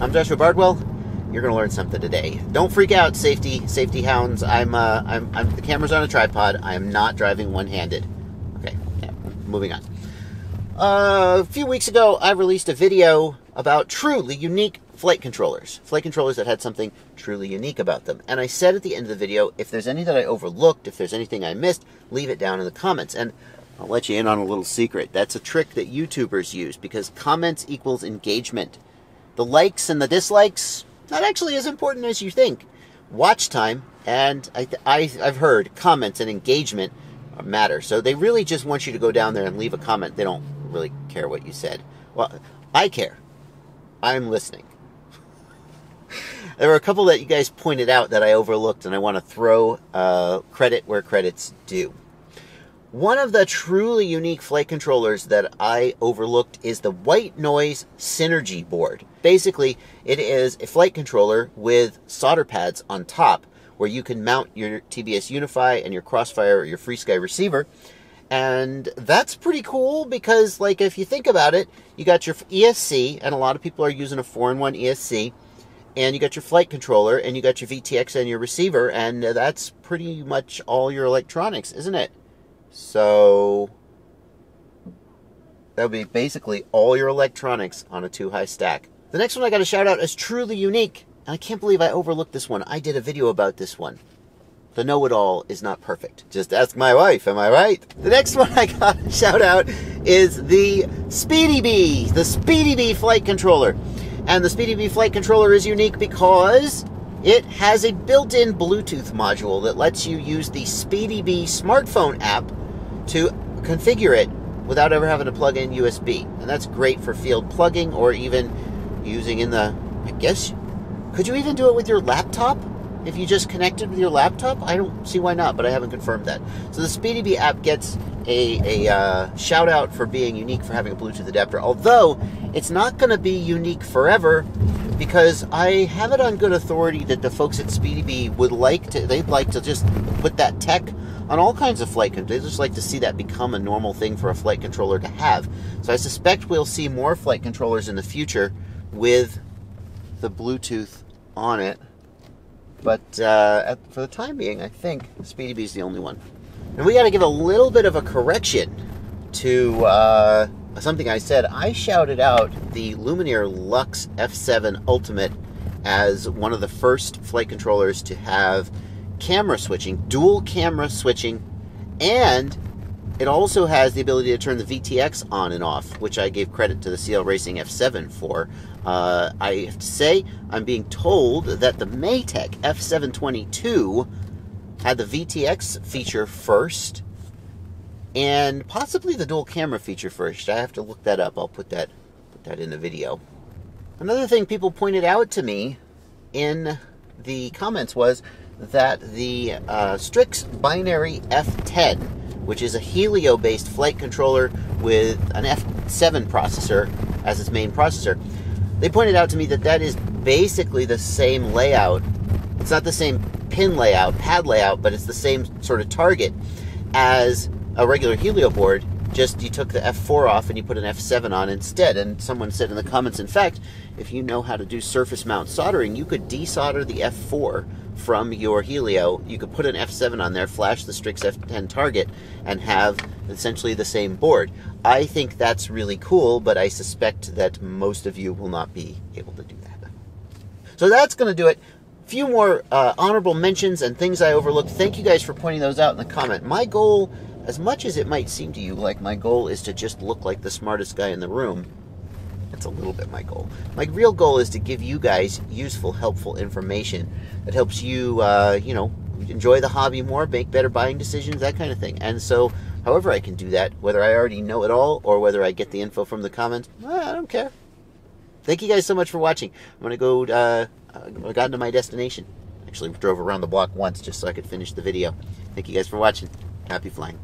I'm Joshua Bardwell. You're going to learn something today. Don't freak out, safety safety hounds. I'm uh, I'm, I'm the camera's on a tripod. I am not driving one-handed. Okay, yeah, moving on. Uh, a few weeks ago, I released a video about truly unique flight controllers. Flight controllers that had something truly unique about them. And I said at the end of the video, if there's any that I overlooked, if there's anything I missed, leave it down in the comments. And I'll let you in on a little secret. That's a trick that YouTubers use because comments equals engagement. The likes and the dislikes, not actually as important as you think. Watch time and I, I, I've heard comments and engagement matter. So they really just want you to go down there and leave a comment. They don't really care what you said. Well, I care. I'm listening. there were a couple that you guys pointed out that I overlooked, and I want to throw uh, credit where credit's due. One of the truly unique flight controllers that I overlooked is the White Noise Synergy board. Basically, it is a flight controller with solder pads on top where you can mount your TBS Unify and your Crossfire or your FrSky receiver. And that's pretty cool because, like, if you think about it, you got your ESC, and a lot of people are using a 4 in 1 ESC, and you got your flight controller, and you got your VTX and your receiver, and that's pretty much all your electronics, isn't it? So that would be basically all your electronics on a two high stack. The next one I got to shout out is truly unique. And I can't believe I overlooked this one. I did a video about this one. The know it all is not perfect. Just ask my wife, am I right? The next one I got to shout out is the Speedy Bee, the Speedy Bee flight controller. And the Speedy Bee flight controller is unique because it has a built in Bluetooth module that lets you use the Speedy Bee smartphone app to configure it without ever having to plug in USB. And that's great for field plugging or even using in the, I guess, could you even do it with your laptop? If you just connected with your laptop? I don't see why not, but I haven't confirmed that. So the SpeedyBee app gets a, a uh, shout out for being unique for having a Bluetooth adapter, although it's not going to be unique forever because I have it on good authority that the folks at SpeedyBee would like to, they'd like to just put that tech on all kinds of flight controllers. They just like to see that become a normal thing for a flight controller to have. So I suspect we'll see more flight controllers in the future with the Bluetooth on it. But uh, at, for the time being, I think SpeedyBee is the only one. And we got to give a little bit of a correction to uh, something I said. I shouted out the Lumenier Lux F7 Ultimate as one of the first flight controllers to have camera switching, dual camera switching, and it also has the ability to turn the VTX on and off, which I gave credit to the CL Racing F7 for. Uh, I have to say, I'm being told that the Matek F722 had the VTX feature first, and possibly the dual camera feature first. I have to look that up. I'll put that put that in the video. Another thing people pointed out to me in the comments was that the uh, Strix Binary F10, which is a Helio based flight controller with an F7 processor as its main processor, they pointed out to me that that is basically the same layout. It's not the same pin layout, pad layout, but it's the same sort of target as a regular Helio board. Just you took the F4 off and you put an F7 on instead. And someone said in the comments, in fact, if you know how to do surface mount soldering, you could desolder the F4 from your Helio, you could put an F7 on there, flash the Strix F10 target, and have essentially the same board. I think that's really cool, but I suspect that most of you will not be able to do that. So that's going to do it. Few more uh, honorable mentions and things I overlooked. Thank you guys for pointing those out in the comment. My goal, as much as it might seem to you like my goal is to just look like the smartest guy in the room, that's a little bit my goal. My real goal is to give you guys useful, helpful information that helps you, uh, you know, enjoy the hobby more, make better buying decisions, that kind of thing. And so, however I can do that, whether I already know it all or whether I get the info from the comments, well, I don't care. Thank you guys so much for watching. I'm going to go, uh, I got into my destination. Actually, drove around the block once just so I could finish the video. Thank you guys for watching. Happy flying.